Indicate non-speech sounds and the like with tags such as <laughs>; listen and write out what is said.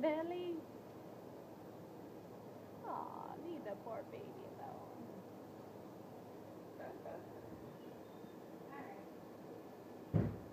Belly. Aw, leave the poor baby alone. <laughs> Alright.